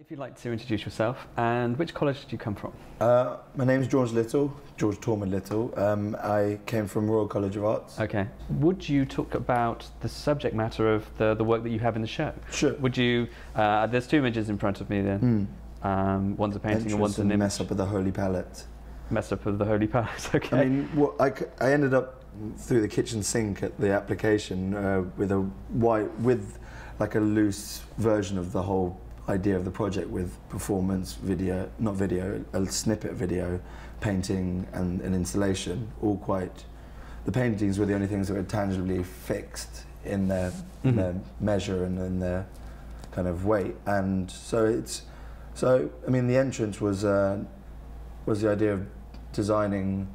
If you'd like to introduce yourself and which college did you come from? Uh, my name's George Little, George Tormund Little. Um, I came from Royal College of Arts. Okay. Would you talk about the subject matter of the, the work that you have in the show? Sure. Would you? Uh, there's two images in front of me. Then Mm. um, one's a painting and one's an and image. mess up of the Holy Palette. Mess up of the Holy Palace. Okay. I mean, I I, I ended up through the kitchen sink at the application uh, with a white, with like a loose version of the whole idea of the project with performance video, not video, a snippet video, painting and an installation, all quite. The paintings were the only things that were tangibly fixed in their, in Mhm. their measure and in their kind of weight, and so it's. So I mean, the entrance was uh, was the idea of designing,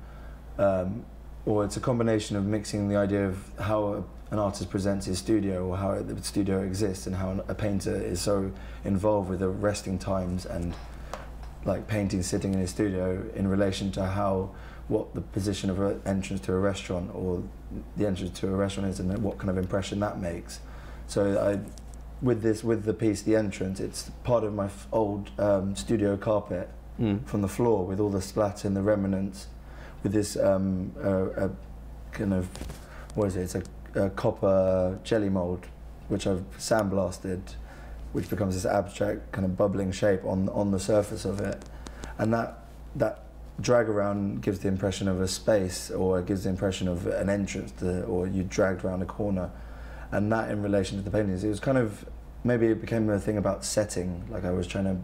um, or it's a combination of mixing the idea of how a, an artist presents his studio or how the studio exists and how a painter is so involved with the resting times and like painting sitting in his studio in relation to how what the position of an entrance to a restaurant or the entrance to a restaurant is and what kind of impression that makes. So I, with this, with the piece, the entrance, it's part of my old um, studio carpet Mm. from the floor with all the splatter and the remnants with this um, uh, uh, kind of what is it? It's a, a copper jelly mold which I've sandblasted, which becomes this abstract kind of bubbling shape on on the surface of it, and that that drag around gives the impression of a space or it gives the impression of an entrance to, or you dragged around a corner, and that in relation to the paintings, it was kind of maybe it became a thing about setting, like I was trying to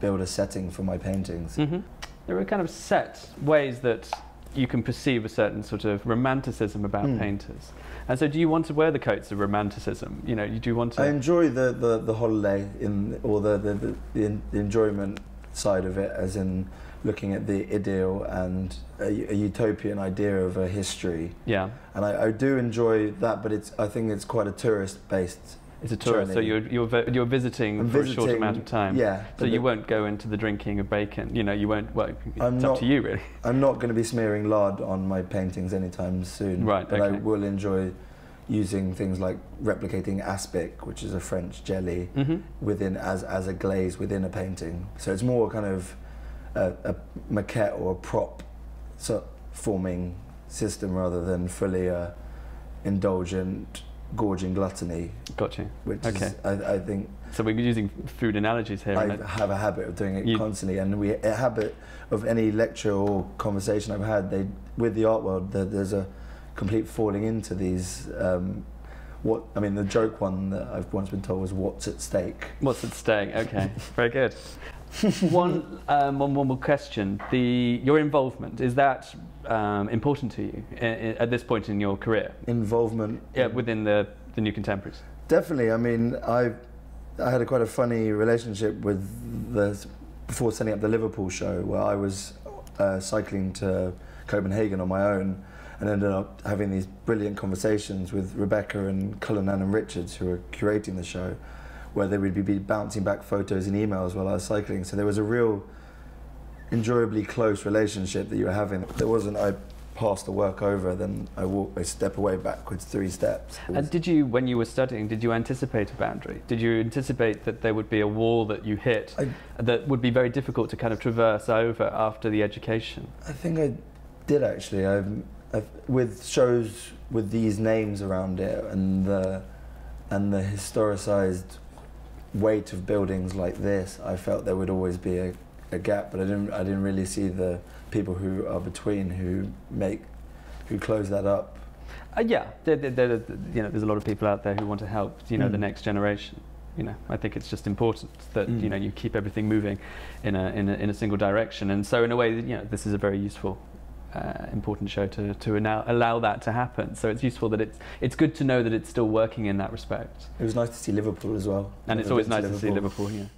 build a setting for my paintings. hmm There were kind of set ways that you can perceive a certain sort of romanticism about Mm. painters. And so, do you want to wear the coats of romanticism? You know, you do want to. I enjoy the, the, the holiday in or the, the, the, the, en- the enjoyment side of it, as in looking at the ideal and a, a utopian idea of a history. yeah, And I, I do enjoy that, but it's I think it's quite a tourist based. It's a tourist, so you're you're you're visiting I'm for a short amount of time. Yeah. So you won't go into the drinking of bacon. You know, you won't. Well, it's I'm up not- to you really. I'm not going to be smearing lard on my paintings anytime soon. Right, But I will enjoy using things like replicating aspic, which is a French jelly, hmm within as as a glaze within a painting. So it's more kind of a, a maquette or a prop so forming system rather than fully a indulgent gorging gluttony, Got you. which Okay. is I, I think So we're using food analogies here. I I- have a habit of doing it You- constantly, and we a habit of any lecture or conversation I've had. They with the art world, there, there's a complete falling into these. Um, what I mean, the joke one that I've once been told was "What's at stake." What's at stake? Okay, very good. one, um, one, one more question. The your involvement is that um, important to you i- i- at this point in your career? Involvement Yeah, within the the new contemporaries. Definitely. I mean, I I had a quite a funny relationship with the before setting up the Liverpool show, where I was uh, cycling to Copenhagen on my own, and ended up having these brilliant conversations with Rebecca and Cullinan and Richards, who were curating the show, where they would be bouncing back photos and emails while I was cycling. So there was a real enjoyably close relationship that you were having. There wasn't I passed the work over, then I walk, I step away backwards three steps. And did you, when you were studying, did you anticipate a boundary? Did you anticipate that there would be a wall that you hit I- that would be very difficult to kind of traverse over after the education? I think I did actually. I've, I've, with shows with these names around it and the and the historicized weight of buildings like this, I felt there would always be a, a gap, but I didn't. I didn't really see the people who are between who make who close that up. Uh, yeah, there, there, there, you know, there's a lot of people out there who want to help, you know, the Mm. next generation. You know, I think it's just important that you Mm. know you keep everything moving in a, in a in a single direction. And so, in a way, you know, this is a very useful, uh, important show to to allow, allow that to happen. So it's useful that it's it's good to know that it's still working in that respect. It was nice to see Liverpool as well. And it's always nice to see Liverpool here.